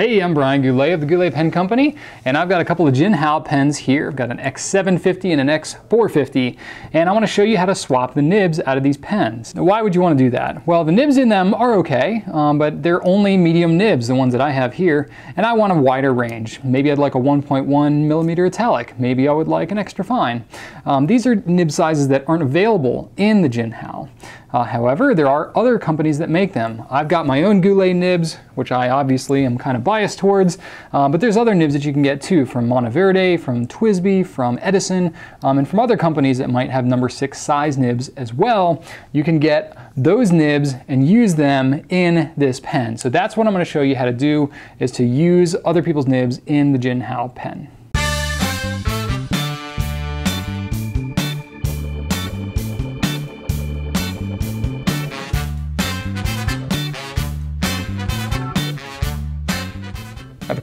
Hey, I'm Brian Goulet of the Goulet Pen Company, and I've got a couple of Jinhao pens here. I've got an X750 and an X450, and I want to show you how to swap the nibs out of these pens. Now, why would you want to do that? Well, the nibs in them are okay, um, but they're only medium nibs, the ones that I have here, and I want a wider range. Maybe I'd like a 1.1 millimeter italic. Maybe I would like an extra fine. Um, these are nib sizes that aren't available in the Jinhao. Uh, however, there are other companies that make them. I've got my own Goulet nibs, which I obviously am kind of biased towards, uh, but there's other nibs that you can get too, from Monteverde, from TWSBI, from Edison, um, and from other companies that might have number six size nibs as well. You can get those nibs and use them in this pen. So that's what I'm going to show you how to do, is to use other people's nibs in the Jinhao pen.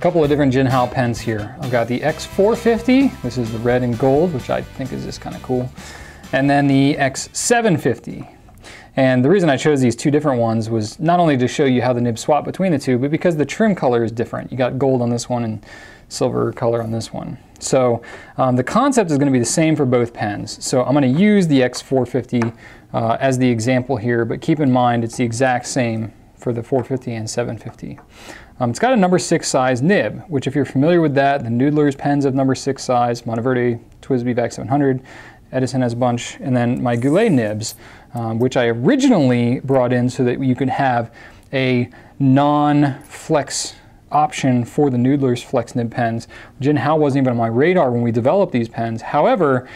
Couple of different Jinhao pens here. I've got the X450, this is the red and gold, which I think is just kind of cool. And then the X750. And the reason I chose these two different ones was not only to show you how the nibs swap between the two, but because the trim color is different. You got gold on this one and silver color on this one. So um, the concept is going to be the same for both pens. So I'm going to use the X450 uh, as the example here, but keep in mind it's the exact same for the 450 and 750. Um, it's got a number six size nib, which if you're familiar with that, the Noodler's pens have number six size, Monteverde, TWSBI VAC 700, Edison has a bunch, and then my Goulet nibs, um, which I originally brought in so that you could have a non-flex option for the Noodler's flex nib pens. Jinhao wasn't even on my radar when we developed these pens. However,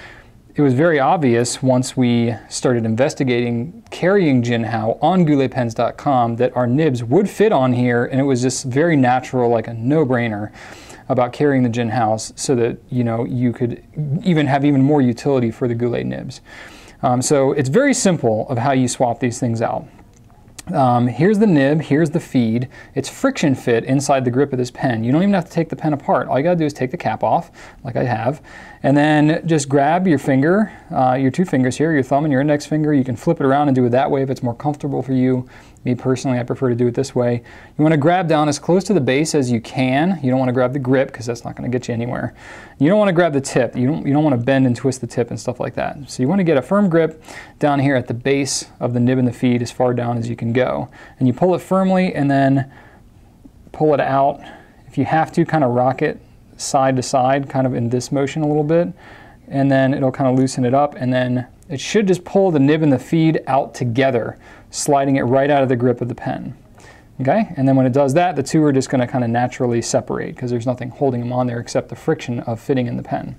it was very obvious once we started investigating carrying Jinhao on gouletpens.com that our nibs would fit on here and it was just very natural, like a no-brainer about carrying the Jinhaos so that you know you could even have even more utility for the Goulet nibs. Um, so it's very simple of how you swap these things out. Um, here's the nib, here's the feed. It's friction fit inside the grip of this pen. You don't even have to take the pen apart. All you gotta do is take the cap off, like I have, and then just grab your finger, uh, your two fingers here, your thumb and your index finger. You can flip it around and do it that way if it's more comfortable for you. Me personally, I prefer to do it this way. You want to grab down as close to the base as you can. You don't want to grab the grip because that's not going to get you anywhere. You don't want to grab the tip. You don't, you don't want to bend and twist the tip and stuff like that. So you want to get a firm grip down here at the base of the nib and the feed as far down as you can go. And you pull it firmly and then pull it out. If you have to, kind of rock it side to side, kind of in this motion a little bit. And then it'll kind of loosen it up and then it should just pull the nib and the feed out together, sliding it right out of the grip of the pen. Okay, and then when it does that, the two are just going to kind of naturally separate because there's nothing holding them on there except the friction of fitting in the pen.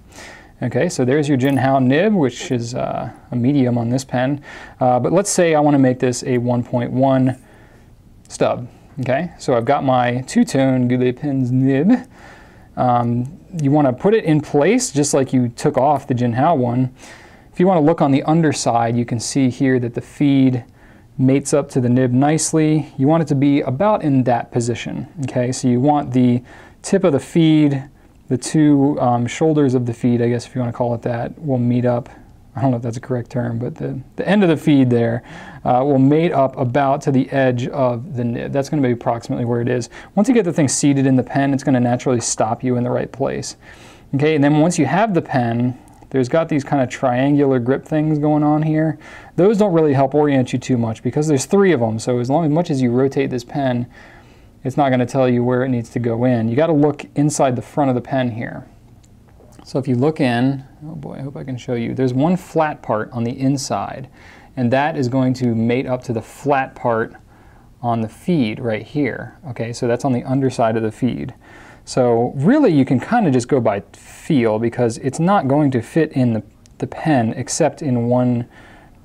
Okay, so there's your Jinhao nib, which is uh, a medium on this pen. Uh, but let's say I want to make this a 1.1 stub. Okay, so I've got my two-tone Goulet Pens nib. Um, you want to put it in place just like you took off the Jinhao one. If you want to look on the underside, you can see here that the feed mates up to the nib nicely. You want it to be about in that position, okay? So you want the tip of the feed, the two um, shoulders of the feed, I guess if you want to call it that, will meet up. I don't know if that's a correct term, but the, the end of the feed there uh, will mate up about to the edge of the nib. That's going to be approximately where it is. Once you get the thing seated in the pen, it's going to naturally stop you in the right place. Okay, and then once you have the pen, there's got these kind of triangular grip things going on here. Those don't really help orient you too much because there's three of them. So as long as much as you rotate this pen, it's not going to tell you where it needs to go in. You got to look inside the front of the pen here. So if you look in, oh boy, I hope I can show you. There's one flat part on the inside, and that is going to mate up to the flat part on the feed right here. Okay, so that's on the underside of the feed. So really you can kind of just go by feel because it's not going to fit in the, the pen except in one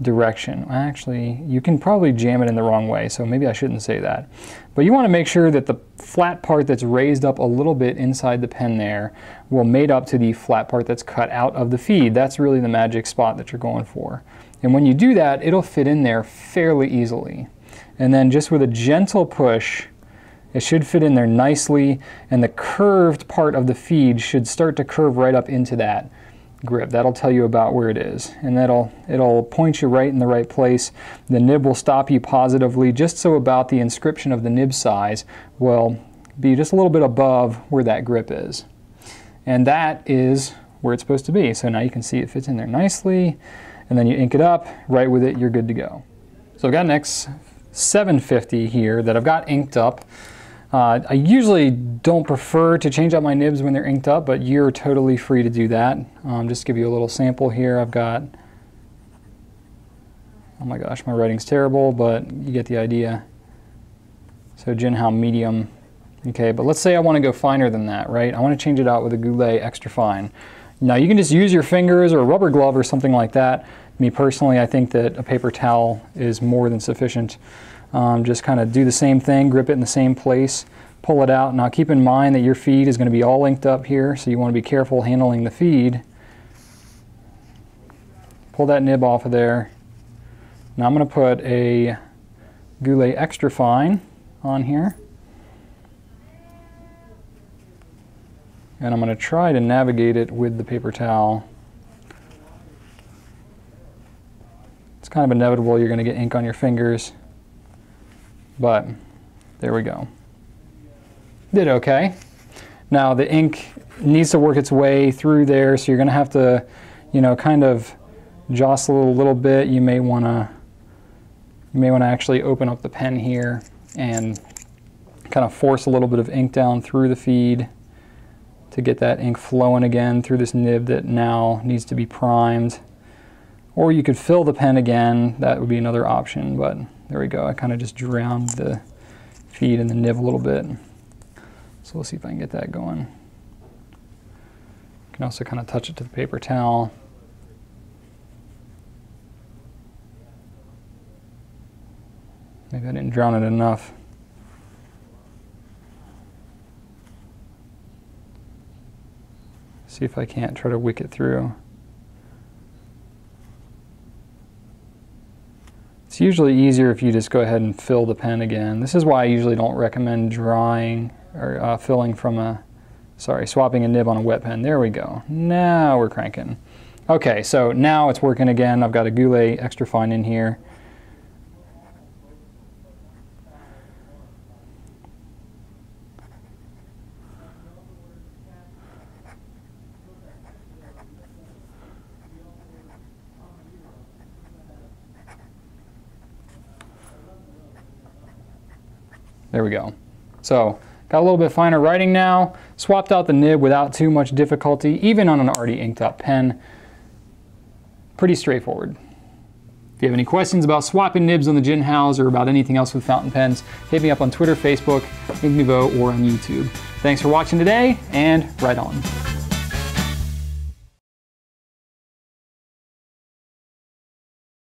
direction. Actually, you can probably jam it in the wrong way, so maybe I shouldn't say that. But you want to make sure that the flat part that's raised up a little bit inside the pen there will mate up to the flat part that's cut out of the feed. That's really the magic spot that you're going for. And when you do that, it'll fit in there fairly easily. And then just with a gentle push, it should fit in there nicely, and the curved part of the feed should start to curve right up into that grip. That'll tell you about where it is, and that'll it'll point you right in the right place. The nib will stop you positively, just so about the inscription of the nib size will be just a little bit above where that grip is. And that is where it's supposed to be. So now you can see it fits in there nicely, and then you ink it up, right with it, you're good to go. So I've got an X750 here that I've got inked up. Uh, I usually don't prefer to change out my nibs when they're inked up, but you're totally free to do that. Um, just give you a little sample here, I've got, oh my gosh, my writing's terrible, but you get the idea. So Jinhao medium, okay, but let's say I want to go finer than that, right? I want to change it out with a Goulet extra fine. Now you can just use your fingers or a rubber glove or something like that. Me personally, I think that a paper towel is more than sufficient. Um, just kind of do the same thing, grip it in the same place, pull it out. Now keep in mind that your feed is going to be all linked up here, so you want to be careful handling the feed. Pull that nib off of there. Now I'm going to put a Goulet Extra Fine on here. And I'm going to try to navigate it with the paper towel. It's kind of inevitable you're going to get ink on your fingers. But there we go. Did okay. Now the ink needs to work its way through there, so you're going to have to, you know, kind of jostle a little bit. You may want to you may want to actually open up the pen here and kind of force a little bit of ink down through the feed to get that ink flowing again through this nib that now needs to be primed. Or you could fill the pen again, that would be another option, but there we go. I kind of just drowned the feed and the nib a little bit. So we'll see if I can get that going. You can also kind of touch it to the paper towel. Maybe I didn't drown it enough. See if I can't try to wick it through. It's usually easier if you just go ahead and fill the pen again. This is why I usually don't recommend drawing or uh, filling from a, sorry, swapping a nib on a wet pen. There we go. Now we're cranking. Okay, so now it's working again. I've got a Goulet extra fine in here. There we go. So got a little bit finer writing now, swapped out the nib without too much difficulty, even on an already inked up pen. Pretty straightforward. If you have any questions about swapping nibs on the Jinhaos or about anything else with fountain pens, hit me up on Twitter, Facebook, Ink Nouveau, or on YouTube. Thanks for watching today, and write on.